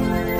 Bye.